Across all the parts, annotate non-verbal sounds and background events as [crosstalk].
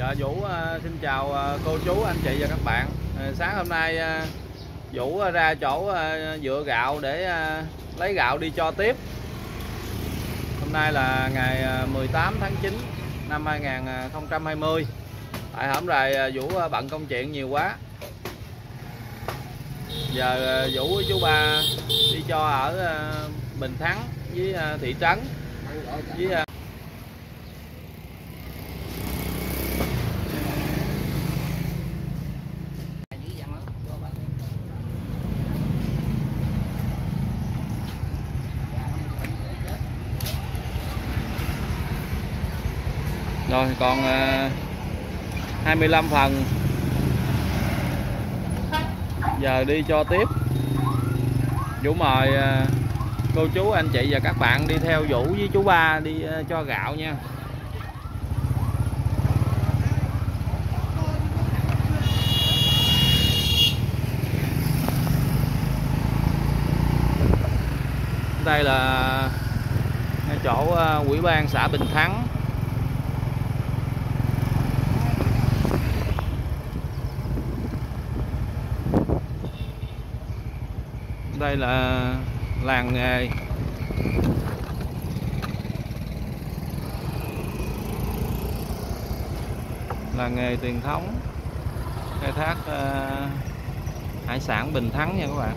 Dạ Vũ à, xin chào à, cô chú, anh chị và các bạn. À, sáng hôm nay Vũ ra chỗ dựa gạo để lấy gạo đi cho tiếp. Hôm nay là ngày 18 tháng 9 năm 2020 tại hổm rày Vũ bận công chuyện nhiều quá. Giờ Vũ với chú ba đi cho ở Bình Thắng với thị trấn với Rồi, còn ờ, 25 phần. Giờ đi cho tiếp. Vũ mời ờ, cô chú, anh chị và các bạn đi theo Vũ với chú ba đi ờ, cho gạo nha. Đây là chỗ quỹ ban xã Bình Thắng. Đây là làng nghề. Làng nghề truyền thống khai thác uh, hải sản Bình Thắng nha các bạn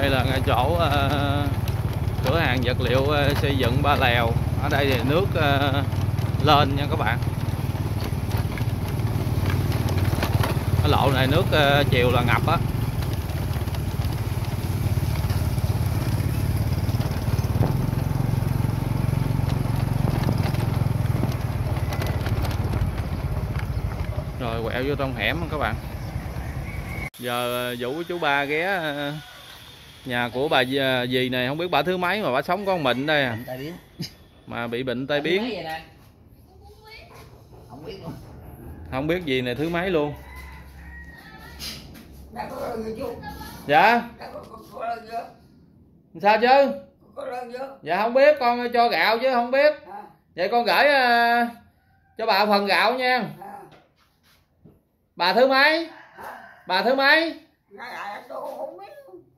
đây là ngay chỗ uh, cửa hàng vật liệu ờ, xây dựng Ba Lèo. Ở đây thì nước ờ, lên nha các bạn. Cái lộ này nước ờ, chiều là ngập á. Rồi quẹo vô trong hẻm các bạn. Giờ Vũ chú ba ghé nhà của bà dì này không biết bà thứ mấy mà bà sống con mình đây à? Mà bị bệnh tai biến. Không biết luôn. Không biết gì này thứ mấy luôn. Dạ? Sao chứ? Dạ không biết con cho gạo chứ không biết. À, vậy con gửi uh, cho bà phần gạo nha. À, bà thứ mấy? Bà thứ mấy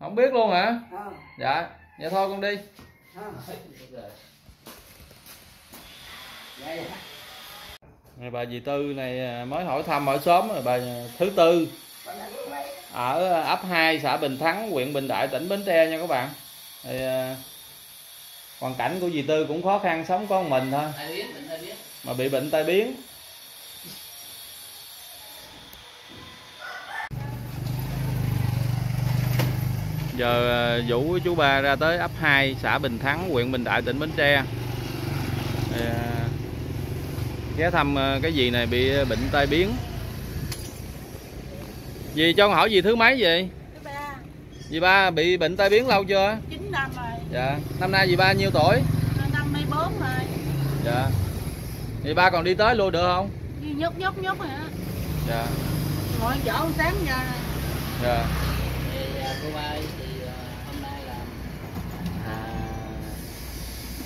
không biết luôn hả? À, dạ vậy thôi con đi. À. Bà dì tư này à, mới hỏi thăm ở xóm rồi bà thứ tư. Ở ấp 2 xã Bình Thắng huyện Bình Đại tỉnh Bến Tre nha các bạn. Thì à, hoàn cảnh của dì tư cũng khó khăn sống có một mình thôi. Mà bị bệnh tai biến giờ à, Vũ chú ba ra tới ấp 2 xã Bình Thắng huyện Bình Đại tỉnh Bến Tre. À, ghé thăm à, cái gì này bị bệnh tai biến. Dì cho con hỏi gì thứ mấy vậy? Thứ ba, dì ba bị bệnh tai biến lâu chưa? 9 năm rồi, dạ. Năm nay dì ba nhiêu tuổi? Năm 54 rồi, dạ. Dì ba còn đi tới luôn được không? Đi nhúc nhúc nhúc hả? dạ. Ngồi chỗ sáng giờ. Dạ. Thì à, cô ba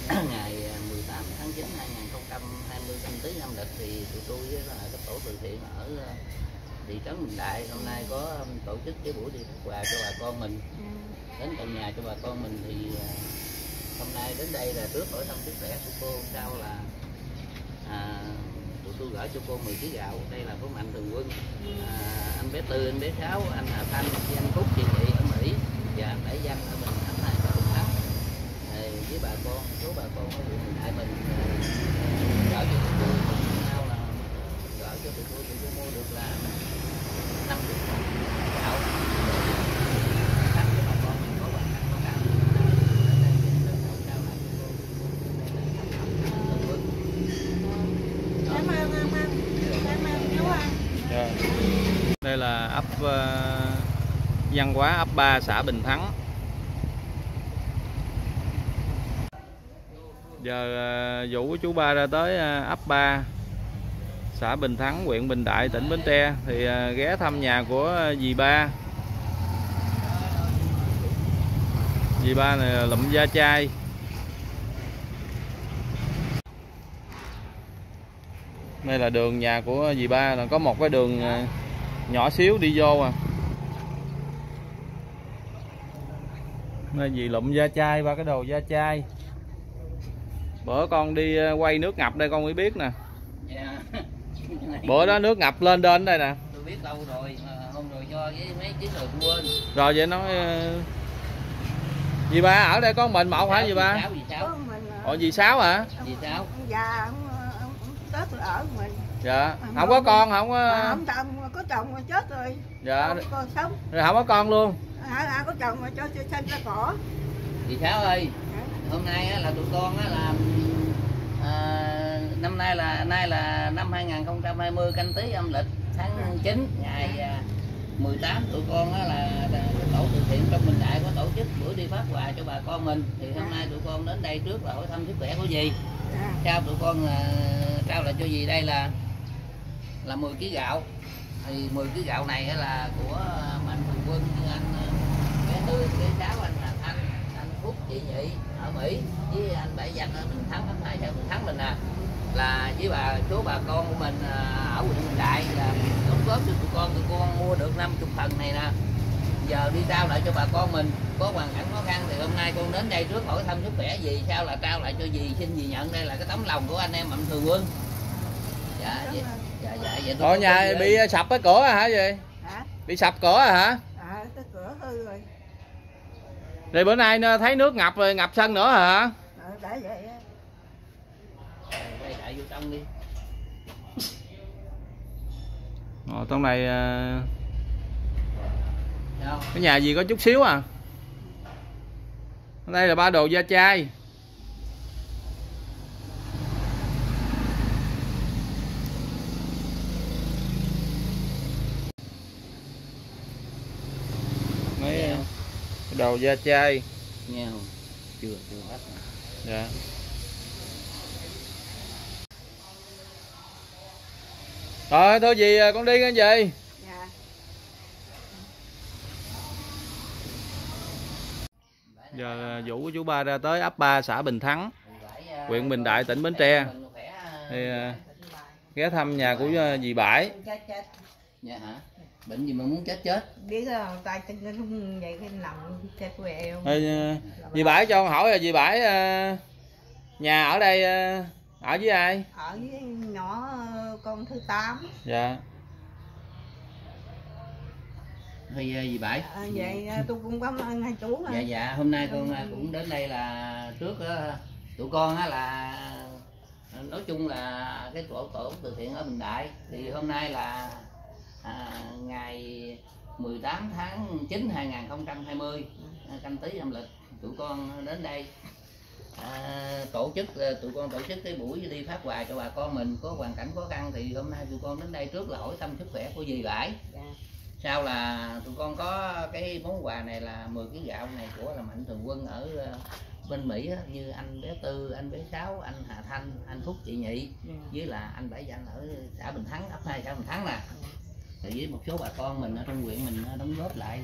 ngày à, 18 tháng 9 2020 canh tí âm lịch thì tụi tôi với là cái tổ từ thiện ở à, thị trấn Bình Đại. Hôm nay có um, tổ chức cái buổi đi phát quà cho bà con mình. Đến tận nhà cho bà con mình thì à, hôm nay đến đây là trước hỏi thăm sức khỏe của cô. Sau là à, tụi tôi gửi cho cô 10 kg gạo. Đây là của mạnh thường quân. À, anh bé tư anh bé sáu anh hà thanh anh phúc chị thị ở mỹ và anh bảy văn ở bình bà con số bà con ở huyện Bình Đại mình. Gỡ cho tụi tôi sao là gỡ cho tụi tôi tụi tôi mua được là năm gạo dạ. Đây là ấp ờ, Văn hóa ấp 3, xã Bình Thắng, giờ à, Vũ của chú ba ra tới à, ấp 3 xã Bình Thắng, huyện Bình Đại, tỉnh Bến Tre. Thì à, ghé thăm nhà của dì ba. Dì ba này là lụm da chai. Đây là đường nhà của dì ba, là có một cái đường nhỏ xíu đi vô à. Đây, dì lụm da chai, ba cái đồ da chai bữa con đi ờ, quay nước ngập đây con mới biết nè. Dạ. [laughs] bữa đó nước ngập lên đến đây nè. Tôi biết lâu rồi mà hôm rồi cho với mấy chiến rồi tôi quên. Rồi vậy nói ờ, dì ba ở đây có mình một hả dì ba? Có mình à, ồ dì sáu hả? gì sao ông già ông, Tết là ở mình. Dạ. Không có con không có không chồng có chồng mà chết rồi. Dạ. Không còn sống. Rồi không có con luôn. Hả à, có chồng mà cho cho sinh ra cỏ. Chị Sáu ơi hôm nay á, là tụi con á, là à, năm nay là nay là năm 2020 canh tí âm lịch tháng 9 ngày à, 18 tụi con á, là, là tổ từ thiện trong Bình Đại có tổ chức bữa đi phát quà cho bà con mình. Thì hôm nay tụi con đến đây trước là hỏi thăm sức khỏe của dì. À, trao tụi con à, trao lại cho dì đây là là 10 kg gạo. Thì 10 kg gạo này là của à, mạnh thường quân anh à, bé tư bé sáu anh Hà thanh anh phúc chị nhị ở mỹ với anh bảy danh ở bình thắng ấp hai xã bình thắng mình nè là với bà số bà con của mình à, ở huyện bình đại là đóng góp cho tụi con tụi con mua được 50 phần này nè. Giờ đi trao lại cho bà con mình có hoàn cảnh khó khăn thì hôm nay con đến đây trước hỏi thăm sức khỏe gì sao là trao lại cho dì xin dì nhận đây là cái tấm lòng của anh em mạnh thường quân. Dạ dạ dạ dạ vậy ở nhà con bị sập cái cửa hả gì? Hả? Bị sập cửa hả? à cái cửa hư rồi rồi bữa nay thấy nước ngập rồi ngập sân nữa hả? Ờ, để vậy á. lại vô trong đi Ờ, trong này ờ, cái nhà gì có chút xíu à? Đây là ba đồ da chai mấy ờ, đồ da chai. Nghe không? Chưa chưa bắt dạ. Rồi thôi gì ờ, con đi cái gì dạ. Giờ ờ, vũ của chú ba ra tới ấp 3 xã Bình Thắng huyện Bình Đại tỉnh Bến Tre. thì ghé thăm nhà của dì Bãi. Chết. Dạ hả bệnh gì mà muốn chết chết? Biết rồi tay chân nó rung vậy cái nằm chết quẹo Thì, ờ, dì Bãi cho con hỏi là dì Bãi ờ, nhà ở đây ờ, ở với ai? Ở với nhỏ ờ, con thứ tám. Dạ. Hay gì bãi. À, vậy à, tôi cũng cảm ơn hai chú dạ dạ hôm nay con à, cũng đến đây là trước tụi con á là à, nói chung là cái tổ tổ từ thiện ở Bình Đại. Thì hôm nay là à, ngày 18 tháng 9 2020 à, canh tí âm lịch tụi con đến đây. À, tổ chức à, tụi con tổ chức cái buổi đi phát quà cho bà con mình có hoàn cảnh khó khăn thì hôm nay tụi con đến đây trước là hỏi thăm sức khỏe của dì bãi Dạ. sau là tụi con có cái món quà này là 10 kg gạo này của là mạnh thường quân ở ờ, bên Mỹ á, như anh bé Tư, anh bé Sáu, anh Hà Thanh, anh Phúc chị Nhị Dạ. với là anh Bảy Danh ở xã Bình Thắng, ấp 2 xã Bình Thắng nè thì với một số bà con mình ở trong huyện mình đóng góp lại.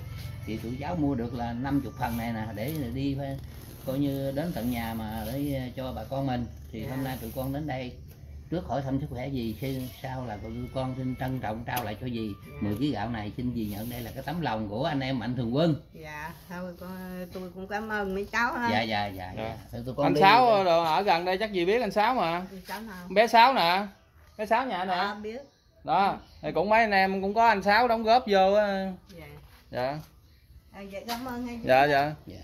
Thì tụi cháu mua được là 50 phần này nè để đi phải coi như đến tận nhà mà để cho bà con mình. Thì hôm nay tụi con đến đây trước hỏi thăm sức khỏe gì khi sau là tụi con xin trân trọng trao lại cho dì 10 kg gạo này xin dì nhận? Đây là cái tấm lòng của anh em mạnh thường quân. Dạ thôi con tôi cũng cảm ơn mấy cháu ha. Dạ dạ dạ Dạ. dạ. Tụi con anh đi- sáu đồ ở gần đây chắc gì biết anh sáu mà? Nào? Bé sáu nè. Bé sáu nhà nè. À, biết đó thì cũng mấy anh em cũng có anh sáu đóng góp vô á. Dạ. Dạ. À, dạ cảm ơn chú. Dạ dạ. Dạ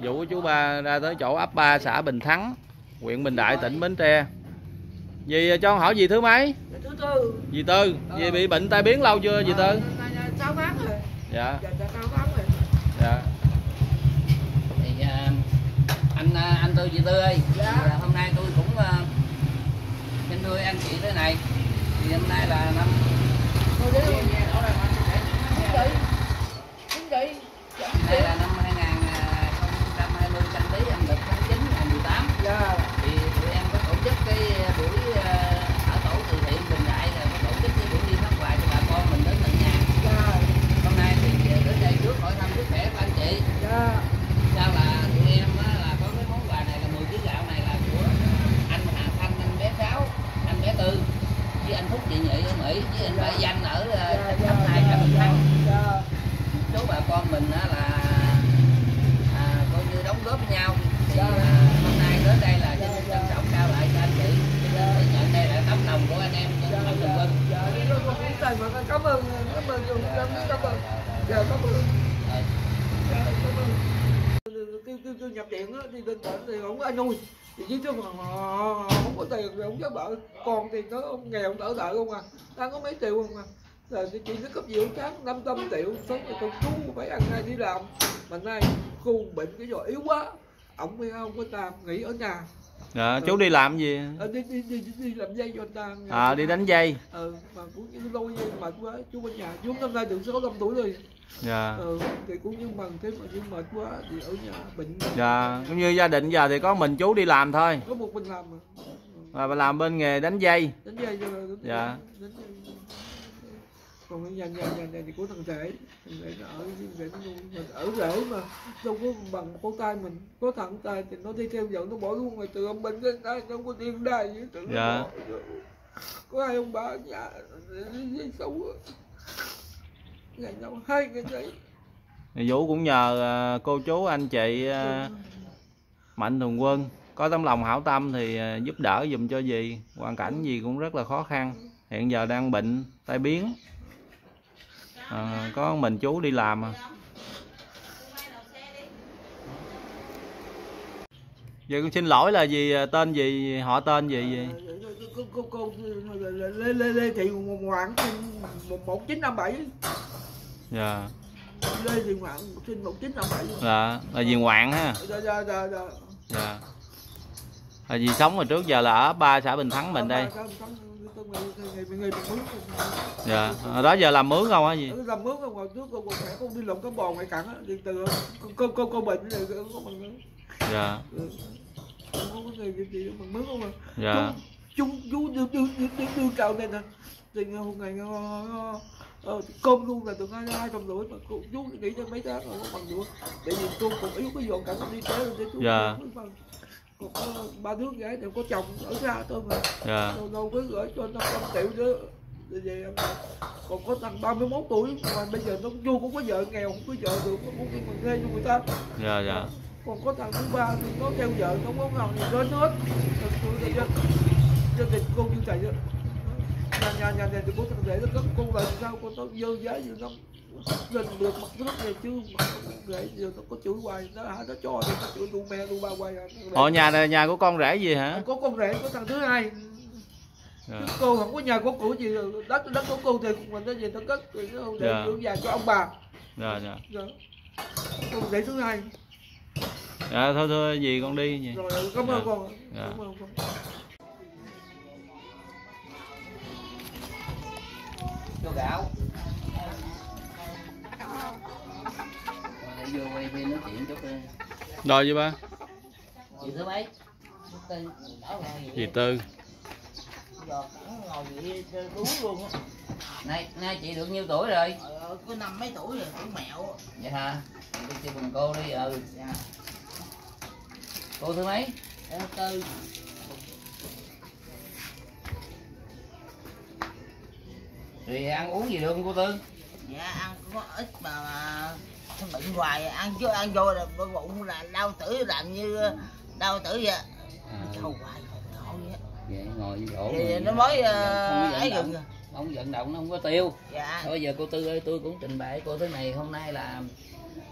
Vũ chú ba ra tới chỗ ấp 3 xã Bình Thắng huyện Bình Đại tỉnh Bến Tre. Dì cho hỏi gì thứ mấy? Thứ tư. Dì Tư. Dì bị bệnh tai biến lâu chưa dì Tư? Sáu tháng rồi. Dạ. Dạ dạ sáu tháng rồi. Dạ. Thì à, anh à, anh tư chị tư ơi. Dạ. hôm nay tôi cũng thưa anh chị thế này. Thì hôm nay là năm Ngồi đi luôn. nghe rõ ràng Đúng vậy. Đúng vậy. Đây là năm 2020 canh tí âm lịch tháng 9 ngày 18 Dạ. thì tụi em có tổ chức cái buổi ờ, ở tổ từ thiện Bình Đại là có tổ chức cái buổi đi phát quà cho bà con mình đến tận nhà. Dạ. Hôm nay thì đến đây trước hỏi thăm sức khỏe của anh chị. Dạ. Sao là tụi em á, là có cái món quà này là 10 kg gạo này là của anh Hà Thanh, anh bé Sáu, anh bé Tư với anh Phúc chị Nhị ở Mỹ với anh Bảy Danh ở Dạ, uh, dạ, cấp 2 dạ, Trà Bình Thăng. dạ. số bà con mình á là à, coi như đóng góp với nhau thì Dạ. à, hôm nay đến đây là xin trân trọng trao lại cho anh chị để nhận đây là tấm lòng của anh em Dạ, mạnh thường dạ. quân Dạ, nó cũng cũng tay mà cảm ơn, cảm ơn nhiều, cảm ơn, cảm ơn. Dạ, cảm ơn. Ờ, Dạ, cảm ơn. Kêu- kêu- kêu nhập viện á, thì lên tỉnh thì không có ai nuôi thì chứ chứ mà họ không có tiền thì không dám vợ con thì nó đợi không à đang có mấy triệu không à rồi thì chị nó cấp cũng chán 500 triệu sống thì con chú phải ăn nay đi làm. Mà nay cô bệnh cái rồi yếu quá. Ổng mới không có làm nghỉ ở nhà. Dạ chú đi làm gì? Ờ, đi, đi, đi, đi, làm dây cho anh ta. À đi đánh dây. Ờ mà cũng như lâu như mệt quá chú ở nhà chú năm nay được 65 tuổi rồi. Dạ. Ờ thì cũng như bằng thế mà chú mệt quá thì ở nhà bệnh. Dạ cũng như gia đình giờ thì có mình chú đi làm thôi. Có một mình làm mà và bà làm bên nghề đánh dây. Đánh dây đánh Dạ. đánh dây. còn cái nhà nhà nhà này thì của thằng rể. Thằng rể nó ở rể nó mình ở rể mà đâu có bằng con tay mình. Có thằng tay thì nó đi theo vợ nó bỏ luôn rồi. Từ ông bệnh đến đây nó không có tiền đây với tự Dạ. bỏ có hai ông bà nhà xấu ngày nào hai ngày đấy Vũ cũng nhờ à, cô chú anh chị à, mạnh thường quân có tấm lòng hảo tâm thì à, giúp đỡ dùm cho gì hoàn cảnh gì cũng rất là khó khăn. Hiện giờ đang bệnh tai biến. À, có mình chú đi làm à. Vậy con xin lỗi là gì à, tên gì họ tên gì? Gì cô cô cô lê lê lê thị ngoạn sinh một chín năm bảy. Dạ. Lê thị ngoạn sinh một chín năm bảy. Là là gì ngoạn ha. Dạ dạ dạ dạ. Dạ là gì sống hồi trước giờ là ở ba xã Bình Thắng mình đây. Dạ đó giờ làm mướn không hả gì? Làm mướn không trước cô còn mẹ con đi lồng cái bò ngoài cẳng á thì từ cô cô cô bệnh rồi có bằng dạ. Không có gì gì bằng mướn không à. Dạ. Chú chú đưa đưa đưa đưa đưa cao lên nè thì hôm ngày ờ, cơm luôn là từ hai hai trăm rưỡi mà cô chú nghĩ cho mấy tháng rồi có bằng được tại vì cô còn yếu cái dọn cảnh đi tới để chú Dạ. Còn có ba đứa gái đều có chồng ở ra thôi mà. Dạ. Đâu đâu có gửi cho năm trăm triệu nữa về em còn có thằng 31 tuổi mà bây giờ nó vô cũng có vợ nghèo không có vợ được nó cũng đi bằng thuê cho người ta. Dạ dạ. Còn có thằng thứ ba thì nó theo vợ nó không có gì đến hết cho thì cô như vậy đó. Nhà nhà nhà thì có thằng rể nó cất cô là sao? Con nó dơ giá gì nó lên được mặt nước này chứ rể giờ nó có chửi hoài nó hả nó cho thì nó chửi đu me đu ba hoài à. Ồ nhà này nhà của con rể gì hả? có con rể có thằng thứ hai Dạ. cô không có nhà có cửa gì đất đất của cô thì mình nó về nó cất thì nó để Dạ. dưỡng già cho ông bà Dạ dạ. dạ. con rể thứ hai Dạ thôi thôi gì con đi gì. rồi cảm ơn Dạ. con Dạ. cảm ơn con cho gạo vô quay phim nói chuyện chút đi Rồi gì ba? chị thứ mấy vậy. tư? Giờ cũng ngồi vậy chơi đúng luôn á. nay nay chị được nhiêu tuổi rồi Ờ, có năm mấy tuổi rồi, cũng mẹo. vậy hả đi chơi cùng cô đi ừ Dạ. cô thứ mấy Ờ, Tư, thì ăn uống gì được không cô tư dạ ăn có ít mà nó bệnh hoài ăn chứ ăn vô là bụng là đau tử làm như ờ, đau tử vậy. À, thâu hoài á. Vậy ngồi chỗ thì nó mới ờ, ấy vận gần không vận động nó không có tiêu. Dạ. Thôi giờ cô tư ơi tôi cũng trình bày cô thế này hôm nay là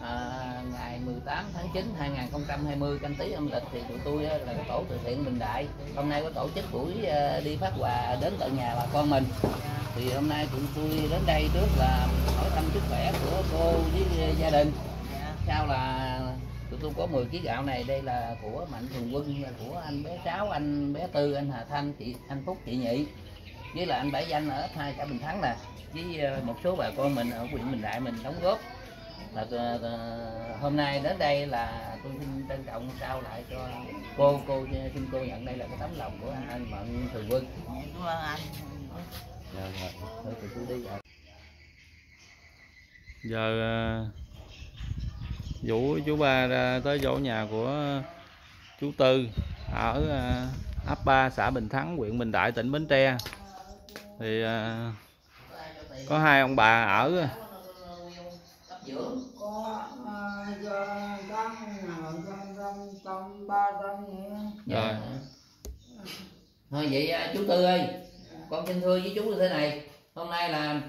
à, ngày 18 tháng 9 2020 canh tí âm lịch thì tụi tôi ờ, là tổ từ thiện Bình Đại. Hôm nay có tổ chức buổi ờ, đi phát quà đến tận nhà bà con mình. Thì hôm nay tụi tôi đến đây trước là hỏi thăm sức khỏe của cô với ờ, gia đình. Sau là tụi tôi có 10 kg gạo này đây là của mạnh thường quân của anh bé sáu anh bé tư anh hà thanh chị anh phúc chị nhị. Với là anh Bảy Danh ở ấp hai xã Bình Thắng nè. Với một số bà con mình ở huyện Bình Đại mình đóng góp là ờ, ờ, hôm nay đến đây là tôi xin trân trọng trao lại cho cô cô xin cô nhận đây là cái tấm lòng của anh anh Mận Thường Quân. Cảm ơn anh. Rồi rồi thôi tụi tôi đi rồi giờ ờ, Vũ chú ba ra tới chỗ nhà của chú Tư ở ờ, ấp 3 xã Bình Thắng huyện Bình Đại tỉnh Bến Tre. Thì ờ, có hai ông bà ở dưỡng. Có trăm trăm trăm trăm ba nữa Rồi. Dạ. thôi vậy à, chú Tư ơi con xin thưa với chú như thế này. Hôm nay là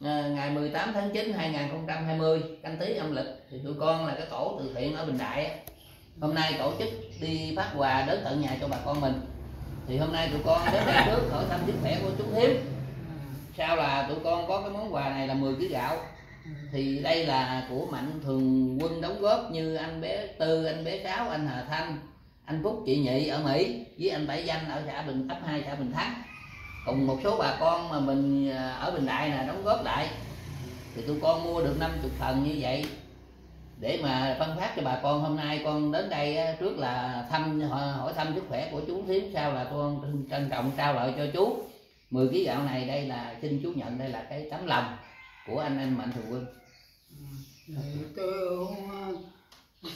à, ngày 18 tháng 9 2020 canh tí âm lịch thì tụi con là cái tổ từ thiện ở Bình Đại á. hôm nay tổ chức đi phát quà đến tận nhà cho bà con mình. Thì hôm nay tụi con đến đây trước hỏi thăm sức khỏe của chú Thiếm sau là tụi con có cái món quà này là 10 kg gạo thì đây là của mạnh thường quân đóng góp như anh bé tư anh bé sáu anh hà thanh anh phúc chị nhị ở mỹ với anh bảy danh ở xã bình ấp hai xã bình thắng cùng một số bà con mà mình à, ở bình đại là đóng góp lại. Thì tụi con mua được 50 phần như vậy. Để mà phân phát cho bà con hôm nay con đến đây trước là thăm à, hỏi, thăm sức khỏe của chú thím sau là con trân trọng trao lại cho chú. 10 kg gạo này đây là xin chú nhận đây là cái tấm lòng của anh em mạnh thường quân thì tôi cũng uh,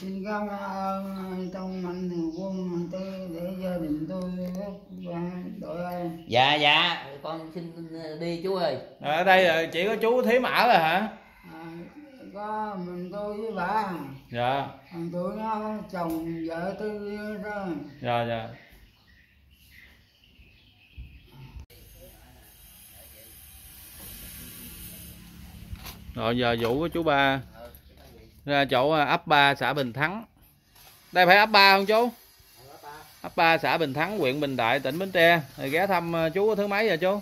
xin cảm ơn trong mạnh thường quân tôi để gia đình tôi và đội ơn dạ dạ. Con xin đi chú ơi. Ở đây là chỉ có chú Thiếm ở rồi hả? À, có mình tôi với bà. Dạ. Còn tụi nó chồng vợ tôi thôi dạ dạ rồi giờ Vũ của chú ba ra chỗ à, ấp 3 xã Bình Thắng. Đây phải ấp 3 không chú? Ấp 3 xã Bình Thắng huyện Bình Đại tỉnh Bến Tre. Rồi ghé thăm à, chú thứ mấy rồi chú?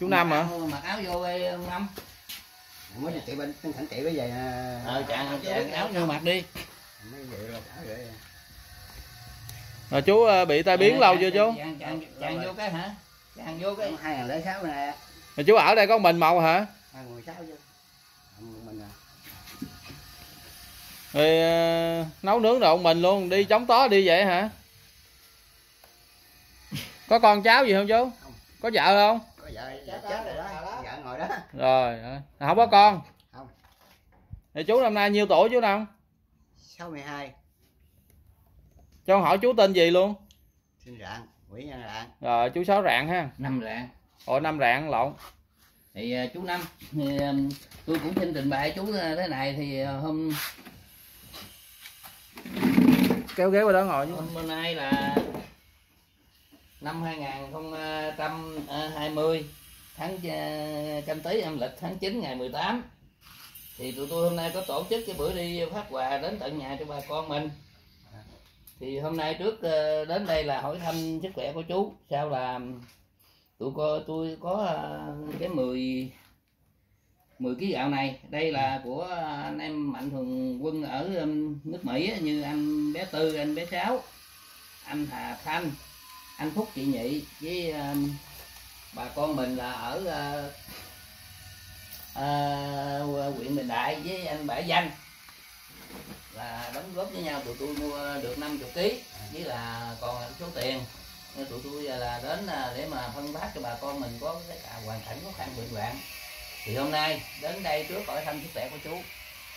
Chú Năm hả? Mặc áo vô năm. Mới chị bên thằng thằng chị bây giờ ờ chàng chàng áo vô mặc đi. Rồi chú à, bị tai biến lâu chưa chú? chàng vô cái hả? Chàng vô cái. Hai ngàn lẻ sáu nè. Rồi chú ở đây có mình màu hả? Hai ngàn sáu chứ rồi à, nấu nướng đồ mình luôn đi chống tó đi vậy hả? Có con cháu gì không chú? Có vợ không? Có vợ vợ chết rồi đó. Vợ ngồi đó. Rồi à, không có con. Không. thì chú năm nay nhiêu tuổi chú năm sáu mươi hai. Cho con hỏi chú tên gì luôn? Xin rạng quỷ nhân rạng. Rồi chú sáu rạng ha. Năm rạng. Ồ năm rạng lộn. Thì à, chú năm thì, tôi cũng xin trình bày chú thế này. Thì hôm kéo ghế qua đó ngồi chứ. Hôm nay là năm 2020 tháng ờ, canh tí, âm lịch tháng 9 ngày 18 thì tụi tôi hôm nay có tổ chức cái bữa đi phát quà đến tận nhà cho bà con mình. Thì hôm nay trước ờ, đến đây là hỏi thăm sức khỏe của chú. Sau là tụi cô tôi có ờ, cái 10 10 kg gạo này. Đây là của anh em mạnh thường quân ở um, nước Mỹ như anh bé Tư anh bé Sáu anh Hà Thanh anh Phúc chị Nhị với um, bà con mình là ở ờ, ờ, huyện Bình Đại với anh Bả Danh. Là đóng góp với nhau tụi tôi mua được 50 kg với là còn số tiền. Tụi tôi là đến là để mà phân phát cho bà con mình có cái hoàn cảnh khó khăn bệnh hoạn thì hôm nay đến đây trước hỏi thăm sức khỏe của chú.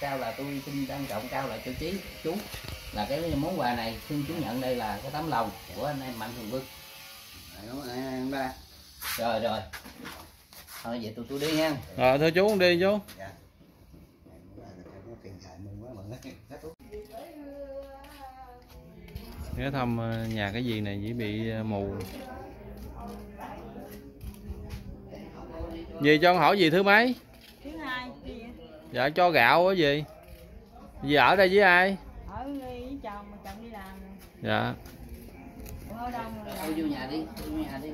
Sau là tôi xin trân trọng trao lại cho chí chú. Là cái món quà này xin chú nhận đây là cái tấm lòng của anh em mạnh thường quân đúng rồi ba. Rồi rồi. Thôi vậy tụi tôi đi nha rồi thôi chú đi chú. Dạ. Ghé thăm ờ, nhà cái gì này chỉ bị ờ, mù gì cho con hỏi gì thứ mấy? Thứ hai gì dạ cho gạo á gì? Gì ở đây với ai? Ở với chồng mà chồng đi làm dạ. Ủa, ở đâu mà thôi vô nhà đi vô nhà đi.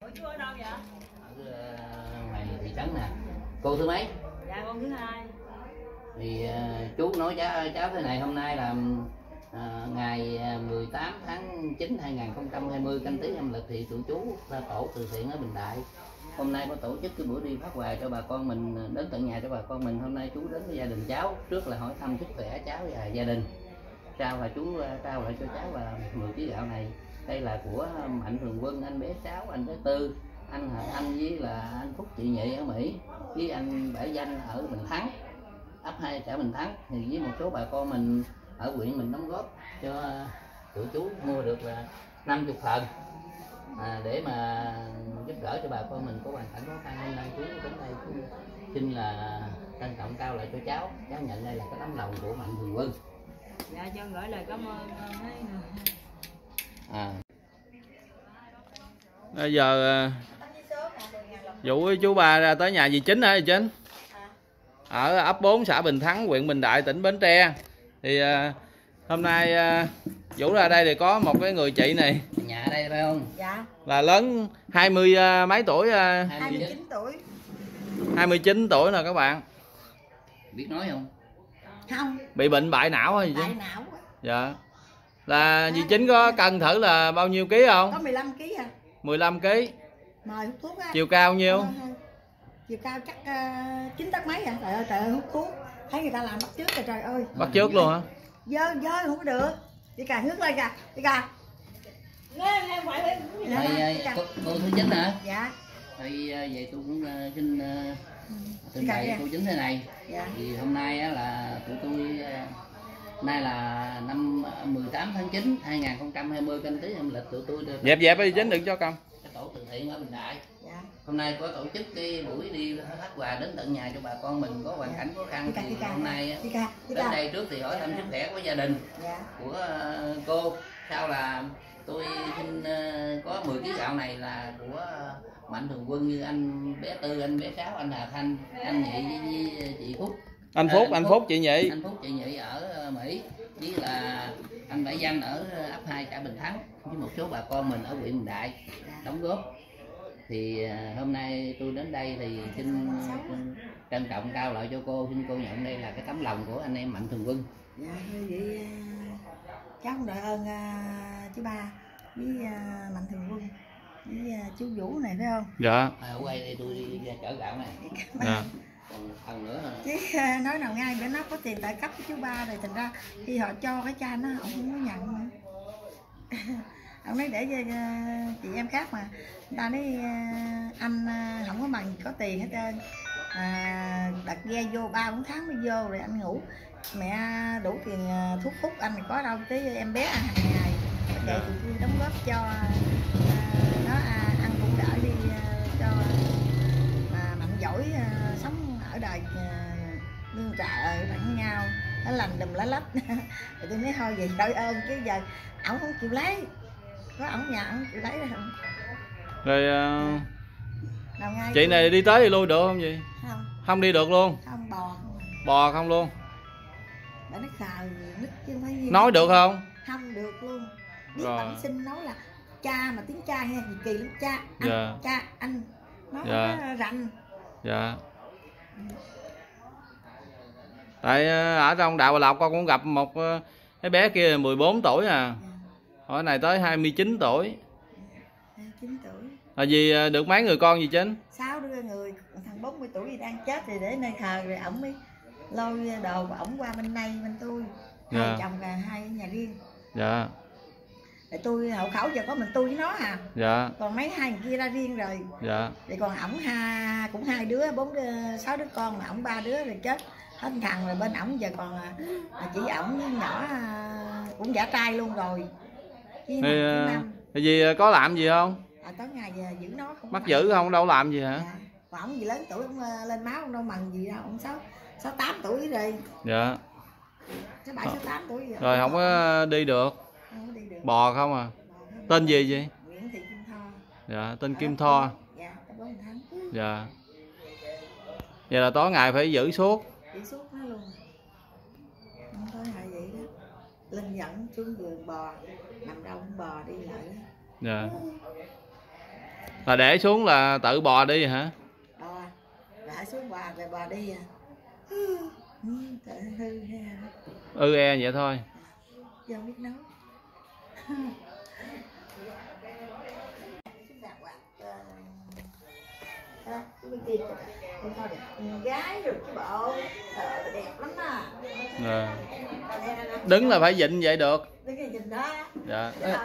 Ủa, chú ở đâu vậy? Ở ờ, ngoài thị trấn nè. Cô thứ mấy? Dạ con thứ hai. Thì ờ, chú nói cháu cháu thế này hôm nay là à, ngày 18 tháng 9 2020 canh tí âm lịch thì tụi chú ra tổ từ thiện ở Bình Đại hôm nay có tổ chức cái buổi đi phát quà cho bà con mình đến tận nhà cho bà con mình. Hôm nay chú đến với gia đình cháu trước là hỏi thăm sức khỏe cháu và gia đình. Sau là chú à, trao lại cho cháu là 10 kg gạo này. Đây là của à, mạnh thường quân anh bé cháu anh bé tư anh à, anh với là anh phúc chị nhị ở mỹ với anh bảy danh ở bình thắng. Ấp hai xã bình thắng thì với một số bà con mình ở huyện mình đóng góp cho tụi chú mua được là 50 phần. À, để mà giúp đỡ cho bà con mình có hoàn cảnh khó khăn hôm nay chú đến đây chú xin là trân trọng cao lại cho cháu. Cháu nhận đây là cái tấm lòng của mạnh thường quân. Dạ cho gửi lời cảm ơn à. Bây giờ à, Vũ với chú ba ra tới nhà dì Chính hả dì Chính? Ở ấp 4 xã Bình Thắng huyện Bình Đại tỉnh Bến Tre. Thì à, hôm nay à, Vũ ra đây thì có một cái người chị này phải không? Dạ. Là lớn 20 à, mấy tuổi à, 29 29 tuổi. 29 tuổi nè các bạn. Biết nói không? Không. Bị bệnh bại não hả dì đại Chính não. Á. dạ. Là dì Chính có cân thử là bao nhiêu ký không? Có 15 kg à. 15 kg mời hút thuốc á. Chiều cao nhiêu? Ờ, ờ. chiều cao chắc uh, chín tấc mấy à. Trời ơi trời ơi hút thuốc. Thấy người ta làm bắt trước rồi trời ơi. Bắt trước luôn hả? Dơ dơ không có được. Đi cà hướng lên kìa. Đi cà Nghe, nghe ngoại bên cũng vậy. Dạ, Thầy, đi cà. cô, cô thứ chín hả? Dạ. Thì à, vậy tôi cũng à, xin à, trình Dạ, bày dạ. cô chính thế này. Dạ. Thì hôm nay á, là tụi tôi nay là năm à, 18 tháng 9 2020 canh tí âm lịch tụi tôi được dẹp dẹp đi Chính đừng cho cầm. cái tổ từ thiện ở Bình Đại. Dạ. Hôm nay có tổ chức cái buổi đi phát quà đến tận nhà cho bà con mình có hoàn cảnh khó khăn. Đi cà thì hôm nay đến đây trước thì hỏi thăm sức khỏe của gia đình dạ. của ờ, cô. Sau là tôi xin ờ, có 10 kg gạo này là của mạnh thường quân như anh bé tư anh bé sáu anh hà thanh anh nhị với, với chị phúc. Anh À, Phúc anh anh Phúc. Phúc chị nhị. Anh phúc chị nhị ở ờ, mỹ. Với là anh bảy danh ở ấp hai xã bình thắng. Với một số bà con mình ở huyện bình đại đóng góp. Thì ờ, hôm nay tôi đến đây thì xin trân trọng cao lại cho cô. Xin cô nhận đây là cái tấm lòng của anh em mạnh thường quân. Dạ vậy à, cháu cũng đợi ơn à, chú ba với à, mạnh thường quân với à, chú vũ này phải không? Dạ. À, ở quay đây tôi đi chở gạo này. Dạ. Còn phần nữa hả? chứ nói nào ngay để nó có tiền trợ cấp với chú ba rồi thành ra khi họ cho cái cha nó ông không có nhận nữa. [laughs] Ông nói để cho chị em khác mà. Người ta nói anh không có bằng có tiền hết trơn. À, đặt ghe vô ba bốn tháng mới vô rồi anh ngủ mẹ đủ tiền à, thuốc hút anh thì có đâu tới em bé ăn hàng ngày. Vậy thì tôi đóng góp cho à, nó à, ăn cũng đỡ đi cho à, mạnh giỏi sống ở đời nương trợ lẫn nhau. Nó lành đùm lá lách. [laughs] Rồi tôi nói thôi vậy đợi ơn chứ giờ ổng không chịu lấy. Có ổng nhà ổng chịu lấy rồi không? Rồi à, ngay chị này đi tới thì lui được không gì không. Không đi được luôn. Không bò không. Bò không luôn để nó khờ nít chứ không phải như nói được không? Không được luôn. Biết Rồi. bạn sinh nói là cha mà tiếng cha nghe gì kỳ lắm. Cha anh Dạ. cha anh. Nó Dạ. nó rành. Dạ. Tại à, ở trong đạo Bà Lộc con cũng gặp một à, cái bé kia 14 tuổi à. Hỏi này tới 29 tuổi. chín tuổi. Là gì à, được mấy người con gì chính sáu đứa người thằng 40 tuổi thì đang chết thì để nơi thờ rồi ổng mới lôi đồ của ổng qua bên đây bên tôi. Hai dạ. chồng là hai nhà riêng. Dạ. Để tôi hậu khẩu giờ có mình tôi với nó à. Dạ. Còn mấy hai người kia ra riêng rồi. Dạ. Thì còn ổng ha cũng hai đứa bốn đứa sáu đứa con mà ổng ba đứa rồi chết. Hết thằng rồi bên ổng giờ còn à, chỉ ổng nhỏ à, cũng giả trai luôn rồi. Với thì, năm. vì à, à, có làm gì không? À, tới ngày giờ giữ nó không mắc giữ không? Đâu làm gì hả? Dạ. còn ổng gì lớn tuổi ông à, lên máu ông đâu mần gì đâu ổng xấu. 68 tuổi rồi dạ. Sáu bảy sáu tám tuổi rồi. Dạ. Ờ. rồi không có đi được. Không đi được. Bò không à? Bò tên gì vậy? Nguyễn Thị Kim Tho. Dạ tên dạ, Kim Tho. Dạ dạ. Vậy là tối ngày phải giữ suốt. Giữ suốt nó luôn. Không có hại vậy đó. Lên dẫn xuống vườn bò. Nằm đâu cũng bò đi lại. Đó. dạ. Là để xuống là tự bò đi hả? Bò. Để xuống bò rồi bò đi à ư e vậy thôi. Giờ biết nấu. Gái rồi cái bộ đẹp lắm à đứng là phải dịnh vậy được. Đứng cái nhìn đó. Dạ. Được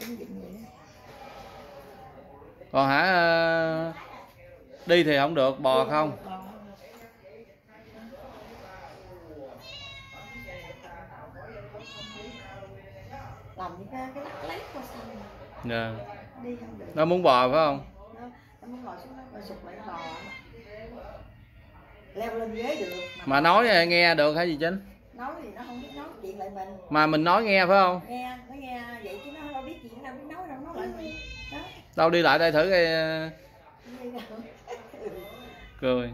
đứng nhìn vậy đó. còn hả ờ, đi thì không được bò không? làm những cái cái lắc lét qua xong dạ. Đi không được. Nó muốn bò phải không? Nó nó muốn ngồi xuống nó sụp lại bò. Leo lên ghế được. Mà nói nghe được hả gì chính nói thì nó không biết nói chuyện lại mình. Mà mình nói nghe phải không? Nghe nó nghe vậy chứ nó đâu biết chuyện đâu biết nói đâu nói lại mình. Đó. Đâu đi lại đây thử cái đâu cười.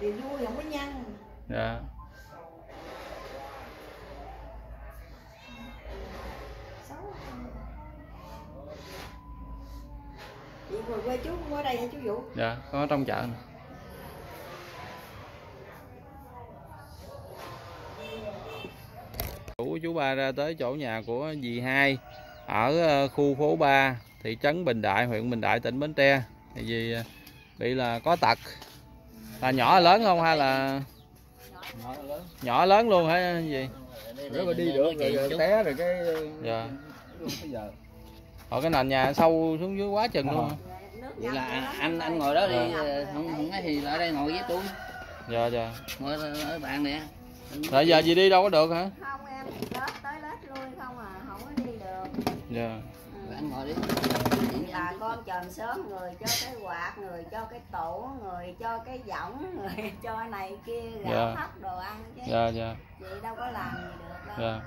Thì vui không có nhăn. Dạ. Chị ngồi quê chú không ở đây hả chú Vũ. Dạ có trong chợ nè. Chủ chú ba ra tới chỗ nhà của dì hai ở ờ, khu phố 3 thị trấn Bình Đại huyện Bình Đại tỉnh Bến Tre. Thì dì ờ, bị là có tật. Là nhỏ lớn không hay là nhỏ lớn luôn hả gì? Nếu mà đi được rồi, rồi té rồi cái dạ. giờ. Ở cái nền nhà sâu xuống dưới quá chừng luôn. Vậy là anh anh ngồi đó đi Dạ. ờ, không không ấy thì ở đây ngồi với tôi. Dạ dạ. Ngồi ở, bạn nè. Rồi giờ dì đi đâu có được hả? Không em tới lết lui không à không có đi được. Dạ anh ngồi đi. Bà con chòm sớm người cho cái quạt người cho cái tủ người cho cái võng người [laughs] cho này kia Dạ. gạo thóc đồ ăn chứ. Dạ dạ. Chị đâu có làm gì được đâu. Dạ.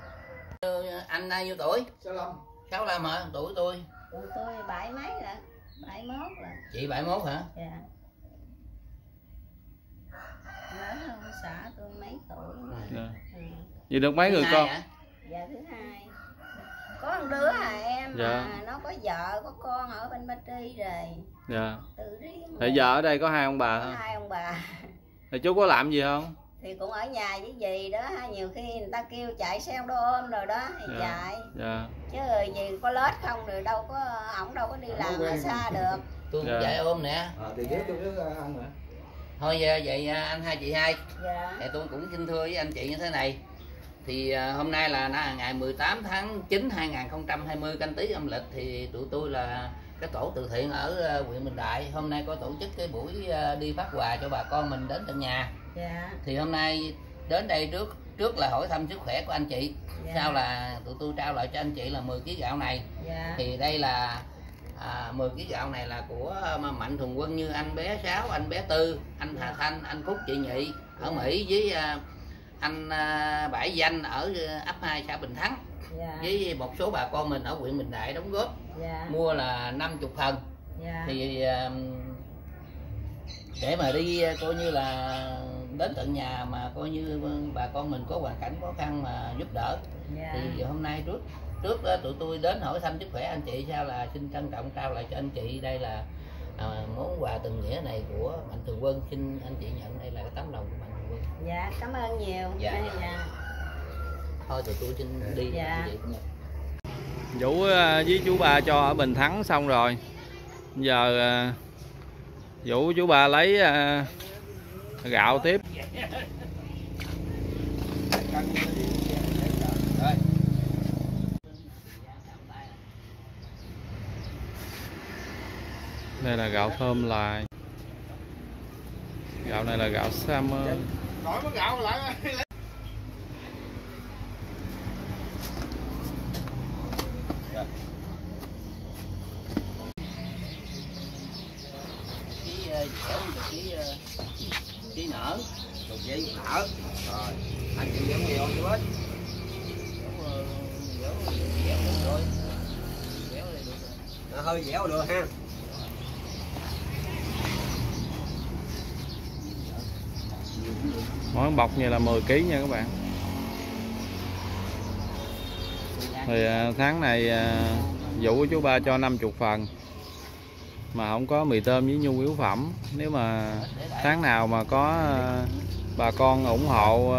Ờ, anh bao nhiêu tuổi. Sao lắm? sáu năm hả? Tuổi tôi. Tụi tôi bảy mấy rồi bảy mốt rồi. Chị 71 hả? Dạ. Lớn hơn xã tôi mấy tuổi dạ. Ừ. vậy được mấy người Thứ hai con? hả? dạ thứ hai có một đứa à em Dạ. mà nó có vợ có con ở bên Ba Tri rồi. Dạ. Tự riêng thì rồi. giờ ở đây có hai ông bà có thôi hai ông bà. Thì chú có làm gì không? Thì cũng ở nhà với dì đó ha, nhiều khi người ta kêu chạy xe ô tô ôm rồi đó thì Dạ. chạy. Dạ. Chứ rồi gì có lết không rồi đâu có ổng đâu có đi làm ở xa được. Tôi cũng Dạ. dạy ôm nè. À, thì ghép cho đứa ăn hả? Thôi ờ, vậy ờ, anh hai chị hai. Dạ. Thì tôi cũng xin thưa với anh chị như thế này thì ờ, hôm nay là ngày 18 tháng 9 2020 canh tí âm lịch thì tụi tôi là cái tổ từ thiện ở ờ, huyện Bình Đại. Hôm nay có tổ chức cái buổi ờ, đi phát quà cho bà con mình đến tận nhà. Dạ. Thì hôm nay đến đây trước trước là hỏi thăm sức khỏe của anh chị. Dạ. sau là tụi tôi trao lại cho anh chị là 10 kg gạo này. Dạ. Thì đây là à, 10 kg gạo này là của mà mạnh thường quân như anh bé sáu anh bé tư anh hà thanh anh phúc chị nhị ở mỹ với à, anh à, bảy danh ở à, ấp 2 xã bình thắng. Dạ. Với một số bà con mình ở huyện bình đại đóng góp. Dạ. Mua là 50 phần. Dạ. Thì à, để mà đi à, coi như là đến tận nhà mà coi như bà con mình có hoàn cảnh khó khăn mà giúp đỡ. Dạ. Thì hôm nay trước trước đó, tụi tôi đến hỏi thăm sức khỏe anh chị sao là xin trân trọng trao lại cho anh chị. Đây là à, món quà tình nghĩa này của mạnh thường quân. Xin anh chị nhận đây là cái tấm lòng của mạnh dạ cảm ơn nhiều. Dạ. dạ thôi tụi tôi xin đi. Dạ. chị Vũ ờ, với chú ba cho ở Bình Thắng xong rồi. Giờ ờ, Vũ chú ba lấy ờ, gạo tiếp. Đây là gạo thơm lại gạo này là gạo salmon Đổi cái gạo lại cái cái nở rồi giấy nở rồi anh chịu giống nhiều chưa hết dẻo dẻo được rồi dẻo đây được rồi Nó hơi dẻo được ha mỗi bọc như là 10 kg nha các bạn. Thì à, tháng này à, Vũ của chú ba cho 50 phần. Mà không có mì tôm với nhu yếu phẩm. Nếu mà tháng nào mà có à, bà con ủng hộ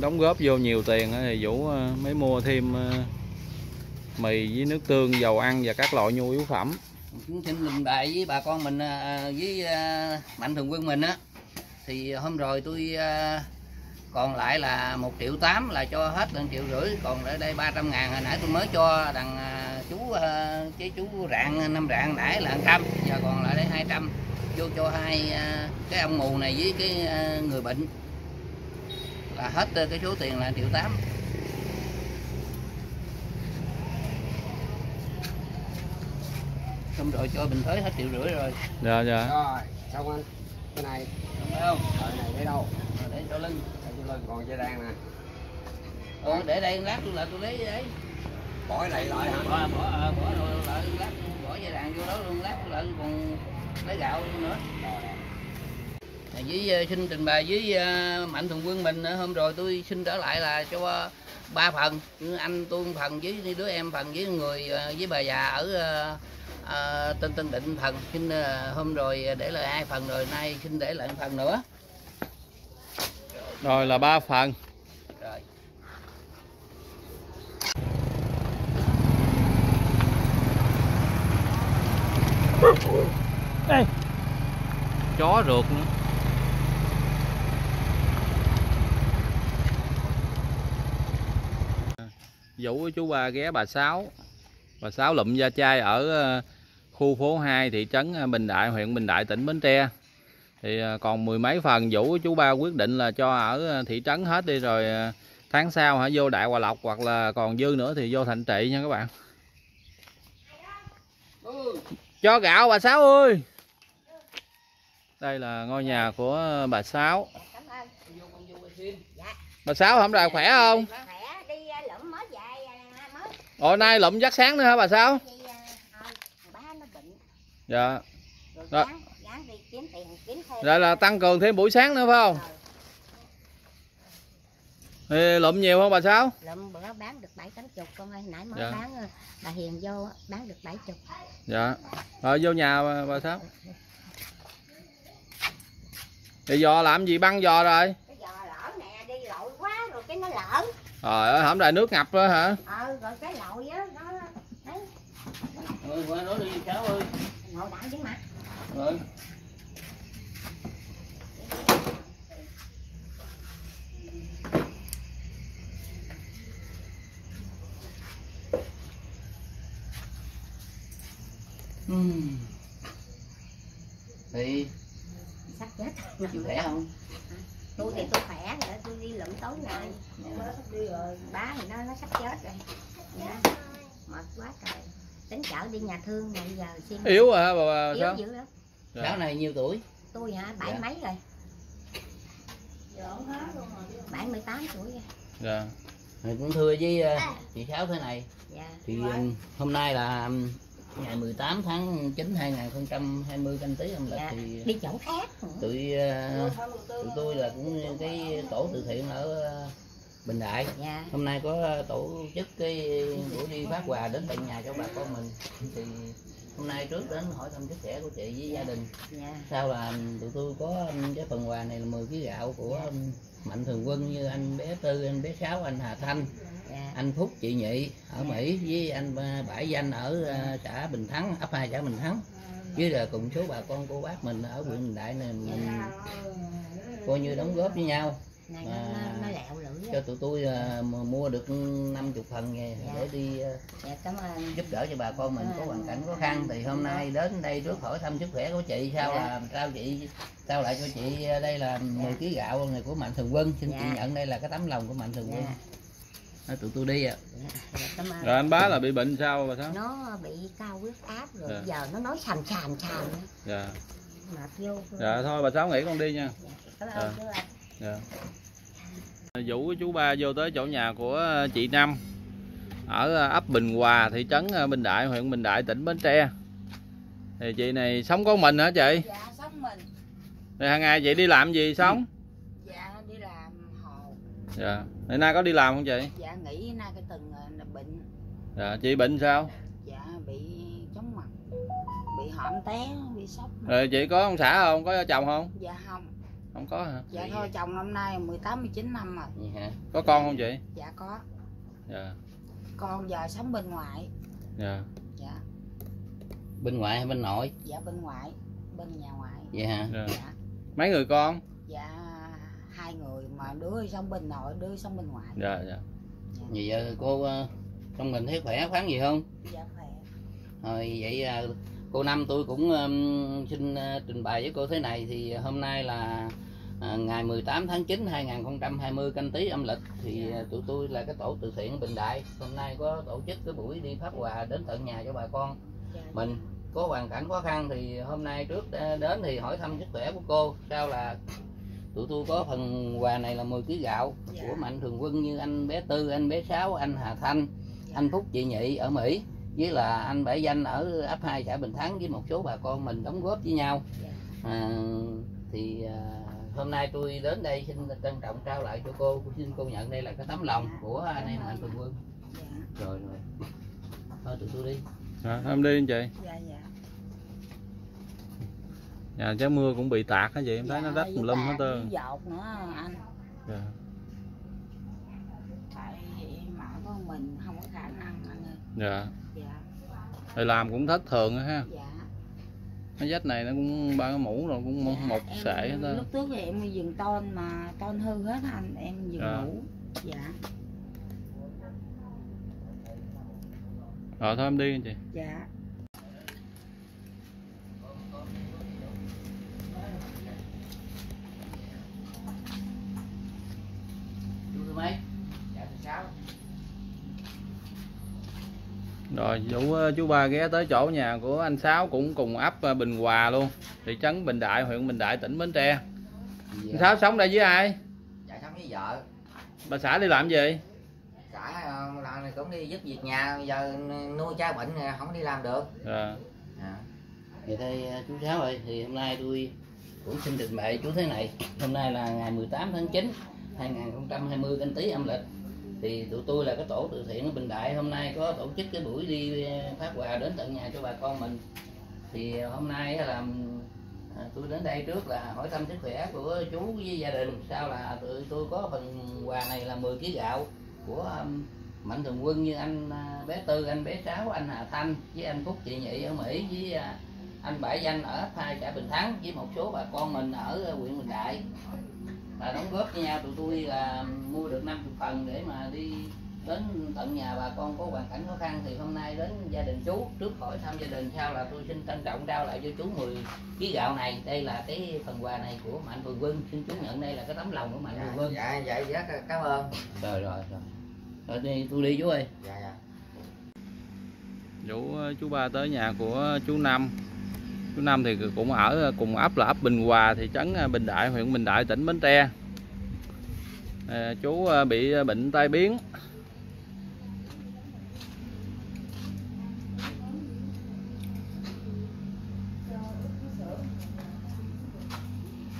đóng góp vô nhiều tiền thì Vũ mới mua thêm mì với nước tương, dầu ăn và các loại nhu yếu phẩm. Xin lùng đại với bà con mình với mạnh thường quân mình á thì hôm rồi tôi à, còn lại là một triệu tám là cho hết lên triệu rưỡi còn ở đây 300 ngàn. Hồi nãy tôi mới cho đằng à, chú à, chế chú rạng năm rạng nãy là 100 giờ còn lại đây 200 vô cho hai cái ông mù này với cái người bệnh. Là hết cái số tiền là triệu tám. Xong rồi cho bình thới hết triệu rưỡi rồi. Dạ dạ. Rồi xong anh cái này. Phải không? Cái này để đâu? Rồi để cho lưng để tôi lên còn dây đàn nè. Ừ, để đây lát tôi lại tôi lấy đấy. Bỏ cái này lại hả? Bỏ bỏ ờ, bỏ rồi lại lát. Bỏ dây đàn vô đó luôn lát lại còn lấy gạo luôn nữa. Rồi với ờ, xin trình bày với ờ, mạnh thường quân mình ờ, hôm rồi tôi xin trở lại là cho ờ, ba phần. Anh tôi phần với đứa em phần với người ờ, với bà già ở ờ, tân tân định phần xin ờ, hôm rồi để lại hai phần rồi nay xin để lại phần nữa. Rồi là ba phần. Rồi. Chó rượt nữa. Vũ với chú ba ghé bà Sáu. Bà Sáu lụm da chai ở ờ, khu phố 2 thị trấn ờ, Bình Đại huyện Bình Đại tỉnh Bến Tre. Thì ờ, còn mười mấy phần Vũ chú ba quyết định là cho ở ờ, thị trấn hết đi rồi tháng sau hả vô Đại Hòa Lộc hoặc là còn dư nữa thì vô Thạnh Trị nha các bạn. Cho gạo bà Sáu ơi! Đây là ngôi nhà của bà Sáu. Bà Sáu hôm nay khỏe không? À, à, Ồ nay lụm dắt sáng nữa hả bà Sáu đi à, thôi ba nó bệnh dạ. Rồi Rồi. gán gán đi kiếm tiền kiếm thêm. Rồi là tăng cường thêm buổi sáng nữa phải không? Thì lụm nhiều không bà Sáu? Lượm bữa bán được bảy tám chục con ơi nãy mới Dạ. bán à, bà hiền vô bán được bảy chục. Dạ. Rồi vô nhà bà, bà Sáu. Thì giò làm gì băng giò rồi? Cái giò lỡ nè đi lội quá rồi cái nó lỡ. Trời ơi hổng đại nước ngập đó hả? Ờ rồi cái lội á nó đấy Ơi, qua đó đi cháu ơi. Ngồi đại với mặt Rồi. Ừm. Thì sắp chết chịu khỏe không? tôi thì tôi khỏe rồi tôi đi lượm tối nay bá thì nó nó sắp chết rồi Dạ. mệt quá trời tính chở đi nhà thương mà bây giờ xin yếu à hả bà, bà yếu Sáu dữ lắm. Dạ. Cháu này nhiêu tuổi? tôi hả bảy Dạ. mấy rồi. Bảy mươi tám tuổi rồi. Dạ. Thì cũng thưa với ờ, chị Sáu thế này. Dạ. Thì um, hôm nay là um, ngày 18 tháng 9 2020 canh tí âm lịch Dạ. thì đi chỗ khác tụi uh, tụi tôi là cũng cái tổ từ thiện ở uh, Bình Đại. Dạ. Hôm nay có tổ chức cái buổi đi phát quà đến tận nhà cho bà con mình. Thì hôm nay trước đến hỏi thăm sức khỏe của chị với gia đình. Dạ. Sau là tụi tôi có um, cái phần quà này là 10 kg gạo của um, mạnh thường quân như anh bé tư anh bé sáu anh hà thanh dạ. anh Phúc chị Nhị ở Mỹ với anh Bãi Danh ở à, xã Bình Thắng ấp hai xã Bình Thắng. Với là cùng số bà con cô bác mình ở huyện Bình Đại này mình coi như đóng góp với nhau. Này nó, nó, nó cho tụi tôi à, mua được 50 phần nghe để đi à, dạ cảm ơn. giúp đỡ cho bà con mình. Có hoàn cảnh khó khăn thì hôm nay đến đây trước hỏi thăm sức khỏe của chị sao là sao chị sao lại cho chị à, đây là 10 kg gạo này của mạnh thường quân. Xin chị Dạ. nhận đây là cái tấm lòng của mạnh thường quân. Dạ. Nói tụi tôi đi ạ. Dạ cảm ơn. Rồi anh bá là bị bệnh sao bà Sáu nó bị cao huyết áp rồi Dạ. giờ nó nói sàm sàm sàm dạ. Mệt vô. Dạ thôi bà Sáu nghỉ con đi nha. Cảm ơn Dạ. Dạ. Vũ chú ba vô tới chỗ nhà của chị Năm ở ấp Bình Hòa, thị trấn Bình Đại, huyện Bình Đại, tỉnh Bến Tre. Thì chị này sống có mình hả chị? dạ sống mình Thì hàng ngày chị đi làm gì sống? dạ đi làm hồ Dạ. Thì nay có đi làm không chị? dạ nghỉ nay cái từng ờ, là bệnh Dạ. Chị bệnh sao? dạ bị chóng mặt bị hõm té bị sốc Rồi chị có ông xã không? Có chồng không? dạ không không có hả? Dạ Vậy thôi chồng năm nay 18 19 năm rồi. Vậy hả? Có con không chị dạ có. Dạ. Con giờ sống bên ngoại. Dạ. Dạ. Bên ngoại hay bên nội? Dạ bên ngoại bên nhà ngoại. Vậy hả? Dạ. dạ. Mấy người con? Dạ hai người mà đứa sống bên nội đứa sống bên ngoại. Dạ dạ. Vậy giờ cô ờ, trong mình thấy khỏe khoắn gì không? Dạ khỏe. Rồi vậy à, cô Năm tôi cũng um, xin uh, trình bày với cô thế này thì hôm nay là à, ngày 18 tháng 9 2020 canh tí âm lịch thì à, tụi tôi là cái tổ từ thiện Bình Đại. Hôm nay có tổ chức cái buổi đi phát quà đến tận nhà cho bà con. Dạ. mình có hoàn cảnh khó khăn thì hôm nay trước à, đến thì hỏi thăm sức khỏe của cô. Sau là tụi tôi có phần quà này là 10 kg gạo Dạ. của mạnh thường quân như anh bé Tư anh bé Sáu anh Hà Thanh anh Phúc chị Nhị ở Mỹ. Với là anh Bảy Danh ở ấp 2 xã Bình Thắng với một số bà con mình đóng góp với nhau. Dạ. à, thì à, hôm nay tôi đến đây xin trân trọng trao lại cho cô xin cô nhận đây là cái tấm lòng của anh em mạnh thường quân. Dạ. Rồi rồi. Thôi tụi tôi đi. Dạ em đi anh chị? Dạ dạ. Nhà trái mưa cũng bị tạt á chị? Em thấy nó Dạ, rách với tùm lum hết trơn. dột nữa anh. Dạ. tại mà có mình không có khả năng anh ơi. Dạ. Dạ. Thì làm cũng thất thường á ha. Dạ cái vách này nó cũng ba cái mũ rồi cũng Dạ, một em- sệ hết lúc trước thì em dừng ton mà ton hư hết anh em dừng Dạ. ngủ dạ. Rồi thôi em đi anh chị. Dạ. Mấy dạ thứ sáu rồi vũ ờ, chú ba ghé tới chỗ nhà của anh sáu cũng cùng ấp ờ, Bình Hòa luôn. Thị trấn Bình Đại huyện Bình Đại tỉnh Bến Tre. Anh sáu sống đây với ai? Dạ sống với vợ. Bà xã đi làm gì? Cả ờ, lần này cũng đi giúp việc nhà giờ nuôi cha bệnh không đi làm được. Dạ. À. vậy thôi à, chú Sáu ơi thì hôm nay tôi cũng xin trình bày chú thế này. Hôm nay là ngày 18 tháng 9 2020 canh tí âm lịch thì tụi tôi là cái tổ từ thiện ở Bình Đại. Hôm nay có tổ chức cái buổi đi à, phát quà đến tận nhà cho bà con mình. Thì à, hôm nay là à, tôi đến đây trước là hỏi thăm sức khỏe của chú với gia đình. Sau là tụi tôi có phần quà này là 10 kg gạo của mạnh thường quân như anh bé Tư, anh bé Sáu, anh Hà Thanh với anh Phúc, chị Nhị ở Mỹ với anh Bảy Danh ở ấp hai xã Bình Thắng với một số bà con mình ở huyện Bình Đại là đóng góp với nhau tụi tôi là mua được 50 phần để mà đi đến tận nhà bà con có hoàn cảnh khó khăn. Thì hôm nay đến gia đình chú trước hỏi thăm gia đình sau là tôi xin trân trọng trao lại cho chú 10 ký gạo này. Đây là cái phần quà này của mạnh thường quân. Xin chú nhận đây là cái tấm lòng của mạnh dạ thường quân dạ dạ rất cảm ơn. Rồi rồi rồi. Rồi đi tôi đi chú ơi. Dạ dạ. Vũ chú ba tới nhà của chú Năm chú Năm thì cũng ở cùng ấp là ấp Bình Hòa thị trấn ờ, Bình Đại huyện Bình Đại tỉnh Bến Tre. À, chú ờ, bị bệnh tai biến.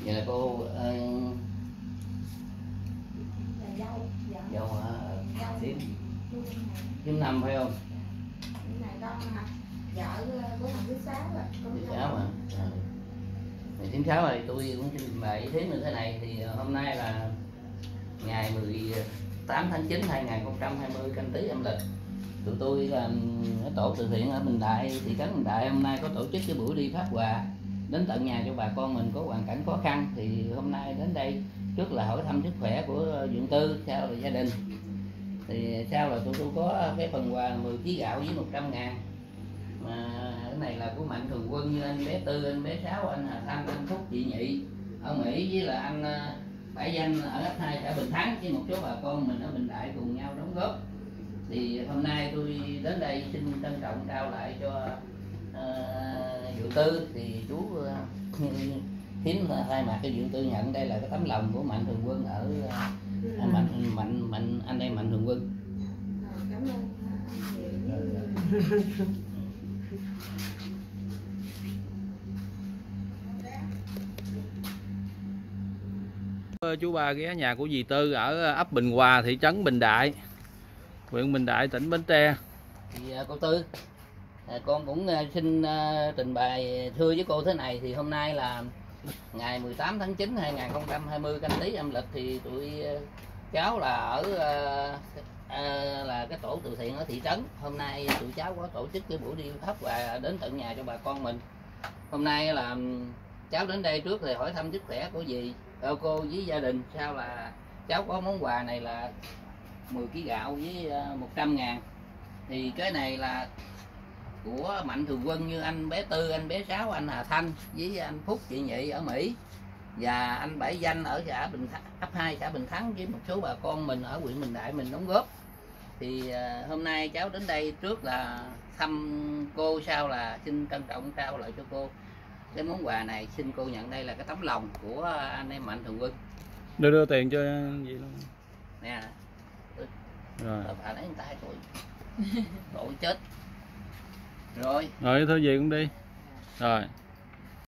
Vậy là cô ờ, dâu hả tím tím năm phải không vợ của thằng thứ sáu mà. Thì tím sáu rồi. Tôi cũng xin trình bày ý kiến như thế này. Thì ờ, hôm nay là ngày 18 tháng 9 2020 canh tí âm lịch. Tụi tôi là cái tổ từ thiện ở Bình Đại thị trấn Bình Đại hôm nay có tổ chức cái buổi đi phát quà đến tận nhà cho bà con mình có hoàn cảnh khó khăn. Thì hôm nay đến đây trước là hỏi thăm sức khỏe của dưỡng tư sau là gia đình. Thì sau là tụi tôi có cái phần quà 10 kg gạo với 100 ngàn. Mà cái này là của mạnh thường quân như anh bé tư anh bé sáu anh hà thanh anh phúc chị nhị ở mỹ với là anh ờ, bảy danh ở ấp hai xã bình thắng với một số bà con mình ở bình đại cùng nhau đóng góp. Thì hôm nay tôi đến đây xin trân trọng trao lại cho uh, dự tư. Thì chú [laughs] uh, thím thay mặt cái dự tư nhận đây là cái tấm lòng của mạnh thường quân ở uh, anh mạnh mạnh mạnh anh em mạnh thường quân. Cảm ơn. Ờ, [laughs] Ờ, chú ba ghé nhà của dì Tư ở ờ, ấp Bình Hòa, thị trấn Bình Đại, huyện Bình Đại, tỉnh Bến Tre. Thì ờ, cô tư con cũng xin trình bày thưa với cô thế này. Thì hôm nay là ngày 18 tháng 9 2020 canh tí âm lịch thì tụi cháu là ở Ờ, là cái tổ từ thiện ở thị trấn. Hôm nay tụi cháu có tổ chức cái buổi đi thắp và đến tận nhà cho bà con mình. Hôm nay là cháu đến đây trước thì hỏi thăm sức khỏe của dì ờ, cô với gia đình. Sau là cháu có món quà này là 10 kg gạo với ờ, 100 ngàn. Thì cái này là của mạnh thường quân như anh bé tư, anh bé sáu, anh hà thanh với anh phúc, chị nhị ở mỹ và anh bảy danh ở xã bình thắng ấp 2 xã bình thắng với một số bà con mình ở huyện bình đại mình đóng góp. Thì à, hôm nay cháu đến đây trước là thăm cô sau là xin trân trọng trao lại cho cô. Cái món quà này xin cô nhận đây là cái tấm lòng của anh em mạnh thường quân. Đưa đưa tiền cho gì luôn nè rồi. phải lấy người ta hai tuổi tội chết. Rồi. Rồi thôi gì cũng đi. Rồi